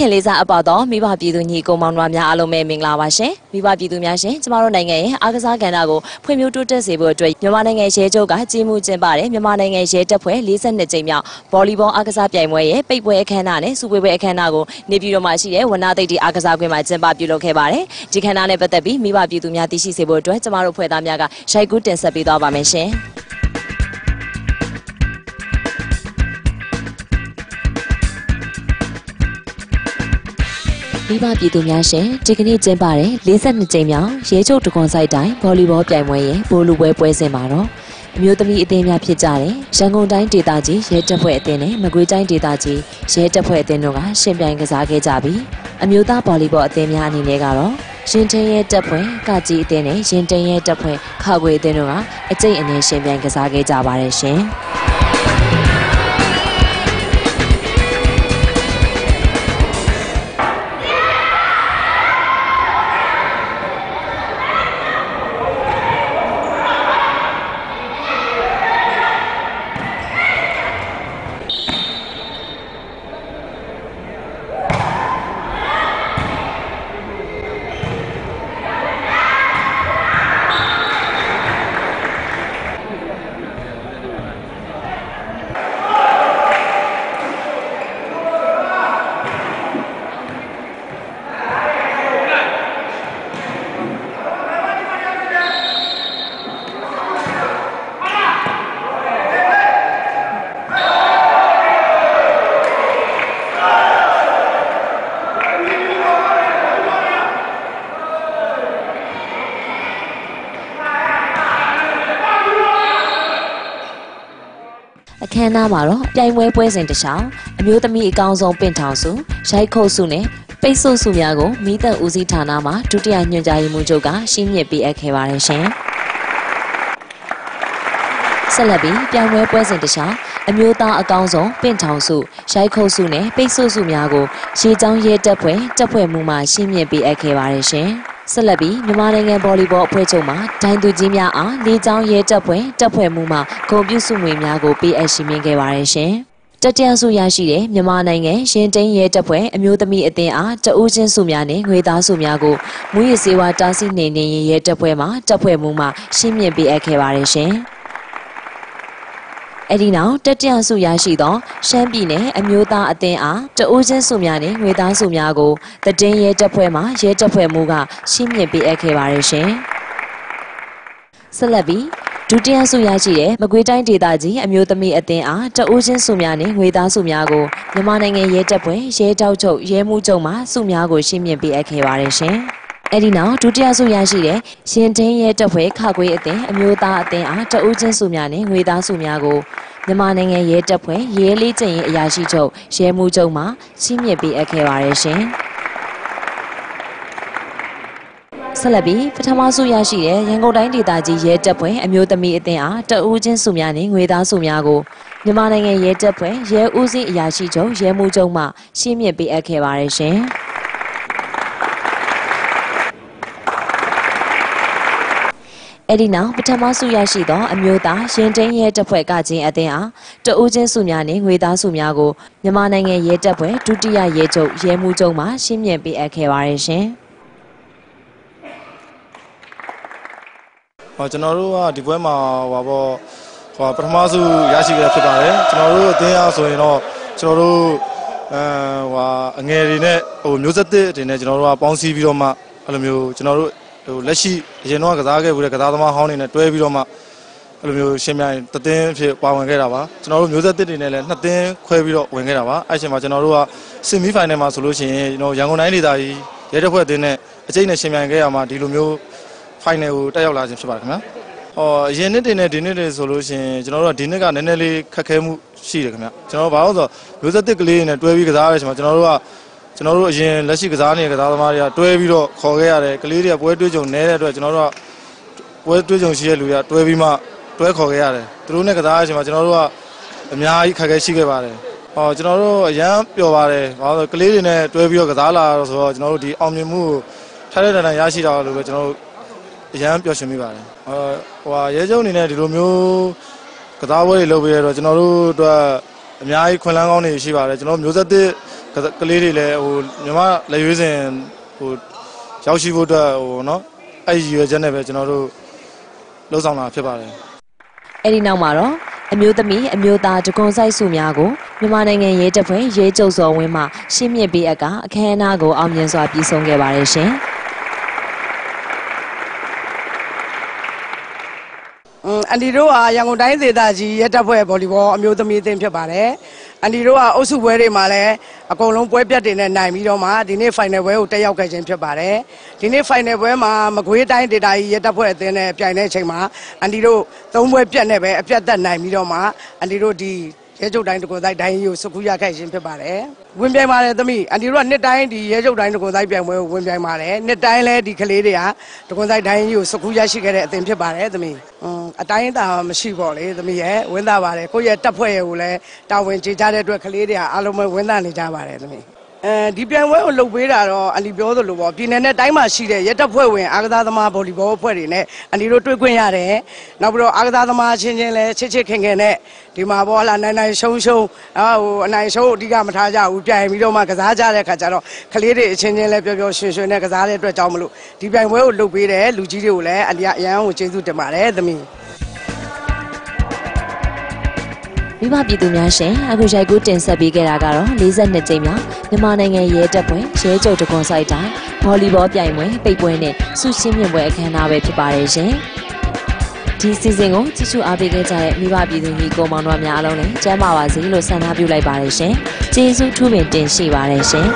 ခင်လေးစားအပ်ပါတော့မိဘပြည်သူညီကိုမောင်နှမများအားလုံးပဲမင်္ဂလာပါရှင်မိဘပြည်သူများရှင်ကျမတို့နိုင်ငံရဲ့အားကစားကဏ္ဍကိုဖွံ့ဖြိုးတိုးတက်စေဖို့အတွက်မြန်မာနိုင်ငံရဲချုပ်ကကြီးမှုကျင်းပတဲ့မြန်မာနိုင်ငံရဲတပ်ဖွဲ့42ကြိမ်မြောက်ဗော်လီဘောအားကစားပြိုင်ပွဲရဲ့ပိတ်ပွဲအခမ်းအနားနဲ့စူပွဲပွဲအခမ်းအနားကိုနေပြည်တော်မှာရှိတဲ့ဝနသိတ္တိအားကစားကွင်းမှာကျင်းပပြုလုပ်ခဲ့ပါတယ်ဒီခမ်းနားနဲ့ပတ်သက်ပြီးမိဘပြည်သူများသိရှိစေဖို့အတွက်ကျမတို့ဖွဲ့သားများကရိုက်ကူးတင်ဆက်ပေးသွားပါမယ်ရှင် မိဘပြည်သူများရှင်ဒီကနေ့ကျင်းပတဲ့42ကြိမ်မြောက်ရဲချုပ်တကွန်ဆိုင်တိုင်းဗော်လီဘောပြိုင်ပွဲရဲ့ဘိုးလူပွဲပွဲစဉ်မှာတော့အမျိုးသမီးအသင်းများဖြစ်ကြတဲ့ရန်ကုန်တိုင်းဒေသကြီးရဲတပ်ဖွဲ့အသင်းနဲ့မကွေးတိုင်းဒေသကြီးရဲတပ်ဖွဲ့အသင်းတို့ကရှင်ပြိုင်ကစားခဲ့ကြပြီးအမျိုးသားဗော်လီဘောအသင်းများအနေနဲ့ကတော့ရင်ထင်းရဲတပ်ဖွဲ့ကကြီးအသင်းနဲ့ရင်ထင်းရဲတပ်ဖွဲ့ခါခွေအသင်းတို့ကအကျိတ်အနေရှင်ပြိုင်ကစားခဲ့ကြပါတယ်ရှင်။ မ်းအနားမှာတော့ပြိုင်ပွဲပွဲစဉ်တစ်ခြားအမျိုးသမီးအကောင်ဆုံးပင့်ထောင်စုရိုက်ခုတ်စုနဲ့ပိတ်ဆို့စုများကိုမိသက်ဦးစီးဌာနမှဒုတိယညွှန်ကြားရေးမှူးချုပ်ကရှင်းပြပေးအပ်ခဲ့ပါတယ်ရှင်။ဆက်လက်ပြီးပြိုင်ပွဲပွဲစဉ်တစ်ခြားအမျိုးသားအကောင်ဆုံးပင့်ထောင်စုရိုက်ခုတ်စုနဲ့ပိတ်ဆို့စုများကိုရေချောင်းရဲတပ်ဖွဲ့တပ်ဖွဲ့မှုမှရှင်းပြပေးအပ်ခဲ့ပါတယ်ရှင်။ ဆက်လက်ပြီးမြန်မာနိုင်ငံဗော်လီဘောအဖွဲ့ချုပ်မှဒိုင်သူကြီးများအားလေးချောင်းရဲတပ်ဖွဲ့တပ်ဖွဲ့မှုမှဂုဏ်ပြုစုငွေများကိုပေးအပ်ရှင်းပြခဲ့ပါတယ်ရှင်။တတိယဆုရရှိတဲ့မြန်မာနိုင်ငံရင်တိန်ရဲတပ်ဖွဲ့အမျိုးသမီးအသင်းအားတဦးချင်းစုများနဲ့ငွေသားစုများကိုမူရစေဝါတားဆီးနေနေရင်ရဲတပ်ဖွဲ့မှတပ်ဖွဲ့မှုမှရှင်းပြပေးအပ်ခဲ့ပါတယ်ရှင်။ အဲ့ဒီနောက်တတိယဆုရရှိသောရှမ်းပြည်နယ်အမျိုးသားအသင်းအားတအိုးချင်းစုများနဲ့ငွေသားစုများကိုတည်င်းရဲတပ်ဖွဲ့မှရဲတပ်ဖွဲ့မှုကရှင်းမြင်ပေးအပ်ခဲ့ပါတယ်ရှင်။ဆက်လက်ပြီးဒုတိယဆုရရှိတဲ့မကွေးတိုင်းဒေသကြီးအမျိုးသမီးအသင်းအားတအိုးချင်းစုများနဲ့ငွေသားစုများကိုမြန်မာနိုင်ငံရဲတပ်ဖွဲ့ရဲတောက်ချုပ်ရဲမှုချုပ်မှစုများကိုရှင်းမြင်ပေးအပ်ခဲ့ပါတယ်ရှင်။ အဲ့ဒီနောက်ဒုတိယဆုရရှိတဲ့ရင်ထင်းရဲတပ်ဖွဲ့ခခွေးအသင်းအမျိုးသားအသင်းအားတအူးချင်းစုများနဲ့ငွေသားစုများကိုမြန်မာနိုင်ငံရဲတပ်ဖွဲ့ရဲလေးကျင်ရင်အရာရှိချုပ်ရဲမှုချုပ်မှစီးမြစ်ပေးအပ်ခဲ့ပါတယ်ရှင်ဆက်လက်ပြီးပထမဆုရရှိတဲ့ရန်ကုန်တိုင်းဒေသကြီးရဲတပ်ဖွဲ့အမျိုးသမီးအသင်းအားတအူးချင်းစုများနဲ့ငွေသားစုများကိုမြန်မာနိုင်ငံရဲတပ်ဖွဲ့ရဲဦးစီးအရာရှိချုပ်ရဲမှုချုပ်မှရှင်းမြစ်ပေးအပ်ခဲ့ပါတယ်ရှင်။ အဲ့ဒီနောက်ပထမဆုရရှိသောအမျိုးသားရင်တိန်ရဲတပ်ဖွဲ့ကချင်းအသင်းအားတဦးချင်းစုများနှင့်ငွေသားစုများကိုမြန်မာနိုင်ငံရဲတပ်ဖွဲ့ဒုတိယရဲချုပ်ရဲမှုချုပ်မှရှင်းမြင်ပေးအပ်ခဲ့ပါတယ်ရှင်။ဟောကျွန်တော်တို့ကဒီပွဲမှာဟောပေါ့ဟောပထမဆုံးရရှိခဲ့ဖြစ်ပါတယ်ကျွန်တော်တို့အသင်းအားဆိုရင်တော့ကျွန်တော်တို့အဲဟောအငယ်တွေနဲ့ဟိုမျိုးဆက်သစ်တွေနဲ့ကျွန်တော်တို့ကပေါင်းစည်းပြီးတော့မှအဲ့လိုမျိုးကျွန်တော်တို့ ဟိုလက်ရှိအရင်တော့ကစားခဲ့ဘူးတဲ့ကစားသမားဟောင်းတွေနဲ့တွဲပြီးတော့မှအဲ့လိုမျိုးရှင်မြိုင်တသင်းဖြစ်ပါဝင်ခဲ့တာပါကျွန်တော်တို့မျိုးဆက်သစ်တွေနဲ့လည်းနှစ်သင်းခွဲပြီးတော့ဝင်ခဲ့တာပါအဲ့အချိန်မှာကျွန်တော်တို့ကစင်မီဖိုင်နယ်မှာဆိုလို့ရှိရင်ကျွန်တော်ရန်ကုန်တိုင်းဒေသကြီးရဲတပ်ဖွဲ့အသင်းနဲ့အကျိတ်နဲ့ရှင်မြိုင်ခဲ့ရမှာဒီလိုမျိုးဖိုင်နယ်ကိုတက်ရောက်လာခြင်းဖြစ်ပါတယ်ခင်ဗျာ။ဟောအရင်နှစ်တွေနဲ့ဒီနှစ်တွေဆိုလို့ရှိရင်ကျွန်တော်တို့ကဒီနှစ်ကနည်းနည်းလေးခက်ခဲမှုရှိတယ်ခင်ဗျာ။ကျွန်တော်တို့ဘာလို့ဆိုတော့မျိုးဆက်တစ်ကလေးတွေနဲ့တွဲပြီးကစားရတဲ့အချိန်မှာကျွန်တော်တို့က ကျွန်တော်တို့အရင်လက်ရှိကစားနေတဲ့ကစားသမားတွေကတွဲပြီးတော့ခေါ်ခဲ့ရတယ်ကလေးတွေကပွဲတွေးကြုံနေတဲ့အတွက်ကျွန်တော်တို့ကပွဲတွေးကြုံရှိတဲ့လူတွေကတွဲပြီးမှတွဲခေါ်ခဲ့ရတယ်။သူတို့နဲ့ကစားရတဲ့အချိန်မှာကျွန်တော်တို့ကအများကြီးခက်ခဲရှိခဲ့ပါတယ်။ဟောကျွန်တော်တို့အရန်ပျော်ပါတယ်။ဘာလို့ကလေးတွေနဲ့တွဲပြီးတော့ကစားလာတော့ဆိုတော့ကျွန်တော်တို့ဒီအောင်မြင်မှုကိုထားတဲ့တန်တန်ရရှိတာလို့ပဲကျွန်တော်တို့အရန်ပျော်ရွှင်မိပါတယ်။ဟိုဟိုရဲကျုံအနေနဲ့ဒီလိုမျိုးကစားပွဲတွေလုပ်ပေးရတော့ကျွန်တော်တို့အတွက်အများကြီးခွင့်လန်းကောင်းတွေရှိပါတယ်။ကျွန်တော်မျိုးဆက်သစ် ကစကလေးတွေလည်းဟိုမြမလက်ရွေးစင်ဟိုရောက်ရှိဖို့အတွက်ဟိုနော်အဲ့ဒီရည်ရွယ်ချက်နဲ့ပဲကျွန်တော်တို့လှုပ်ဆောင်တာဖြစ်ပါတယ်အဲ့ဒီနောက်မှာတော့အမျိုးသမီးအမျိုးသားတကွန်ဆိုင်စုများကိုမြန်မာနိုင်ငံရဲတပ်ဖွဲ့ရဲကျုပ်စော်ဝင်းမှရှင်းမြစ်ပေးအပ်ကအခမ်းအနားကိုအောင်မြင်စွာပြီးဆုံးခဲ့ပါတယ်ရှင်။อืมအန်ဒီတို့ကရန်ကုန်တိုင်းဒေသကြီးရဲတပ်ဖွဲ့ဗော်လီဘောအမျိုးသမီးအသင်းဖြစ်ပါတယ် အန်ဒီတို့ကအုပ်စုပွဲတွေမှာလည်းအကုန်လုံးပွဲပြတ်တွေနဲ့နိုင်ပြီးတော့မှဒီနေ့ final ပွဲကိုတက်ရောက်ခဲ့ခြင်းဖြစ်ပါတယ်ဒီနေ့ final ပွဲမှာမကွေးတိုင်းဒေသကြီးရဲတပ်ဖွဲ့အသင်းနဲ့ပြိုင်တဲ့အချိန်မှာအန်ဒီတို့သုံးပွဲပြတ်နဲ့ပဲအပြတ်သက်နိုင်ပြီးတော့မှအန်ဒီတို့ဒီ ရဲချုပ်တိုင်းတကွန်တိုင်းတိုင်းကိုစုခုရခဲ့ခြင်းဖြစ်ပါတယ်။ဝင်ပြိုင်ပါတယ်သမီးအန်ဒီတို့ကနှစ်တိုင်းဒီရဲချုပ်တိုင်းတကွန်တိုင်းပြိုင်ပွဲကိုဝင်ပြိုင်ပါတယ်။နှစ်တိုင်းလဲဒီကလေးတွေကတကွန်တိုင်းတိုင်းကိုစုခုရရှိခဲ့တဲ့အသင်ဖြစ်ပါတယ်သမီး။အင်းအတိုင်းအတာမရှိပေါ့လေသမီးရဲ့ဝင်းသားပါတယ်ကိုယ့်ရဲ့တပ်ဖွဲ့ရဲ့ကိုလည်းတာဝန်ကျေကြတဲ့အတွက်ကလေးတွေကအားလုံးပဲဝင်းသားနေကြပါတယ်သမီး။ အဲဒီပြိုင်ပွဲကိုလှုပ်ပေးတာတော့အန်ဒီပြောသလိုပေါ့ပြည်내နဲ့တိုင်းမှာရှိတဲ့ရဲတပ်ဖွဲ့ဝင်အားကစားသမားဗော်လီဘောအဖွဲ့တွေနဲ့အန်ဒီတို့တွေ့ခွင့်ရတယ်နောက်ပြီးတော့အားကစားသမားချင်းချင်းလည်းချစ်ချစ်ခင်ခင်နဲ့ဒီမှာပေါ့လာနိုင်နိုင်ရှုံးရှုံးအာဟိုအနိုင်ရှုံးအဓိကမထားကြဘူးပြိုင်ပြီးတော့မှကစားကြတဲ့ခါကျတော့ကလေးတွေအချင်းချင်းလည်းပျော်ပျော်ရွှင်ရွှင်နဲ့ကစားတဲ့အတွက်ကြောင့်မလို့ဒီပြိုင်ပွဲကိုလှုပ်ပေးတယ်လူကြီးတွေကိုလည်းအန်ဒီကအရန်ကိုကျေးဇူးတင်ပါတယ်သမီး မိဘပြည်သူများရှင်အခုရိုက်ကူးတင်ဆက်ပေးခဲ့တာကတော့42ကြိမ်မြောက်မြန်မာနိုင်ငံရဲတပ်ဖွဲ့ရဲချုပ်တကွန်ဆိုင်တိုင်းဗော်လီဘောပြိုင်ပွဲပိတ်ပွဲနဲ့ဆုရှင်းမြင့်ပွဲအခမ်းအနားပဲဖြစ်ပါတယ်ရှင်ဒီစီစဉ်ကိုကြည့်ရှုအားပေးခဲ့ကြတဲ့မိဘပြည်သူညီကိုမောင်တို့များအားလုံးလည်းကျမ်းပါပါစေလို့ဆန္ဒပြုလိုက်ပါတယ်ရှင်ကျေးဇူးထူးပင်တင်ရှိပါတယ်ရှင်